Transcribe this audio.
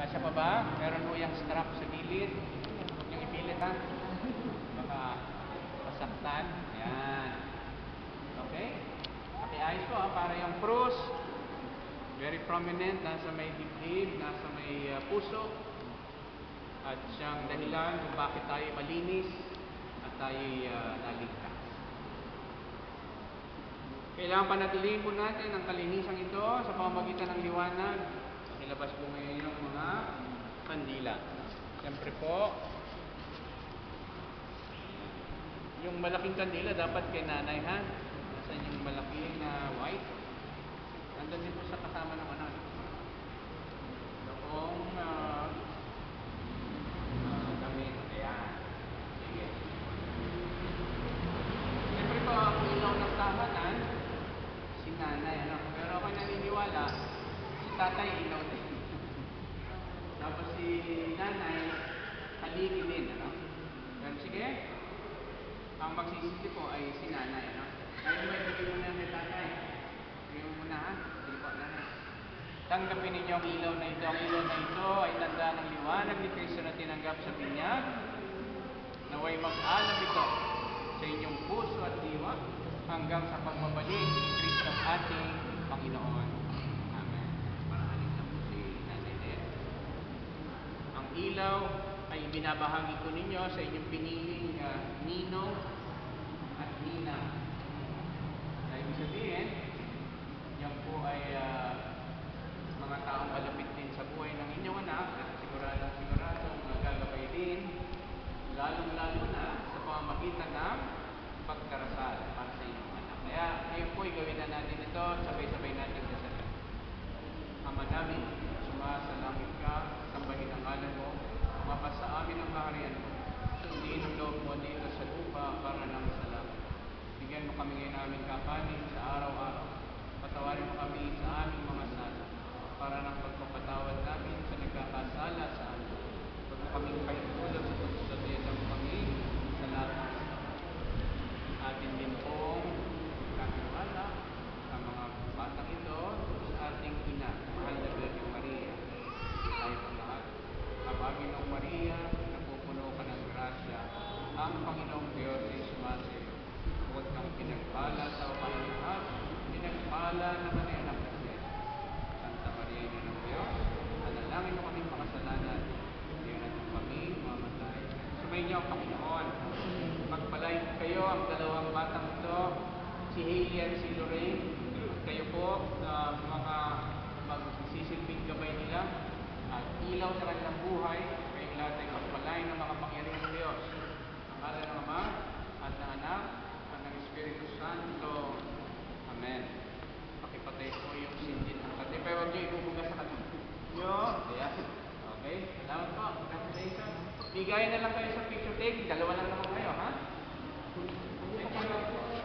Kasya pa ba? Meron mo yung strap sa gilid. Huwag niyong ipilit ha. Baka masaktan. Yan. Okay? Pakiayos ko ha. Para yung pros. Very prominent. Nasa may dibdib. Nasa may uh, puso. At siyang dahilan kung bakit tayo malinis at tayo uh, naligtas. Kailangan panatilihin po natin ang kalinisang ito sa pamamagitan ng liwanag. Ilabas po ngayon yung mga kandila. Siyempre po, yung malaking kandila dapat kay nanay ha. Nasaan yung malaki na white? Nandun din po sa kasama ng ano. Noong uh, uh, damit. Ayan. Sige. Siyempre po, ang ilaw ng tahanan, si nanay, ano? Pero ako naniniwala, si tatay ilaw din. Tapos si nanay, haligi din, ano? Pero sige, ang magsisisi po ay si nanay, ano? Kaya mo ibigay mo na kay tatay. Ibigay mo muna, ha? Sige po, nanay. Tanggapin ninyo ang ilaw na ito. Ang ilaw na ito ay tanda ng liwanag ni Kristo na tinanggap sa binyag. Naway mag-alam ito sa inyong puso at diwa hanggang sa pagbabalik ni Kristo ating Panginoon. Amen. Maraming na po si Nanay Ned. Ilaw ay binabahagi ko ninyo sa inyong piniling uh, ninong at nina. Na ibig sabihin, yan po ay ah, mga taong malapit din sa buhay ng inyong anak at sigurado sigurado magagabay din lalong-lalo na sa pamamagitan ng pagkarasal para sa inyong anak. Kaya ngayon po, gawin na natin ito, sabay-sabay natin dasalan. Ama namin, sumasalangit ka, sambahin ang ngalan mo, mapasa kaharian mo. Sundin ang loob mo dito sa lupa para nang sa langit. Bigyan mo kami ngayon namin kakanin sa araw-araw. Patawarin mo kami sa aming mga sala para ng pagpapatawad namin sa nagkakasala sa amin. Huwag mo kaming kaitulog sa pagsasabihan mo kami sa lahat. Atin din pong kakilala ang mga batang ito sa ating ina, mahal na Birhen Maria. Tayo po lahat. Kabagin ng Maria, napupuno ka ng grasya. Ang Panginoong Diyos ay sumasayo. Huwag kang pinagpala sa upang lahat. Pinagpala naman ay anak ng Diyos. Santa Maria, Ina ng Diyos, panalangin mo kaming makasalanan. Hindi natin kami mamatay. Sumayin niyo ang Panginoon. Magpalain kayo ang dalawang batang ito, si Hailey at si Lorraine. Kayo po, na mga magsisilbing gabay nila at ilaw sa kanilang buhay. Kayong lahat ay magpalain ng mga pangyarihan ng Diyos. Ang ng Ama at ng Anak at ng Espiritu Santo. Amen. Pakipatay po yung sindin ng kati. Pero huwag niyo ibubuga sa kati. Nyo. Ayan. Okay. Salamat po. Bigayan na lang kayo sa picture take. Dalawa lang naman kayo, ha? You.